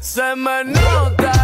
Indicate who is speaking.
Speaker 1: Se me nota.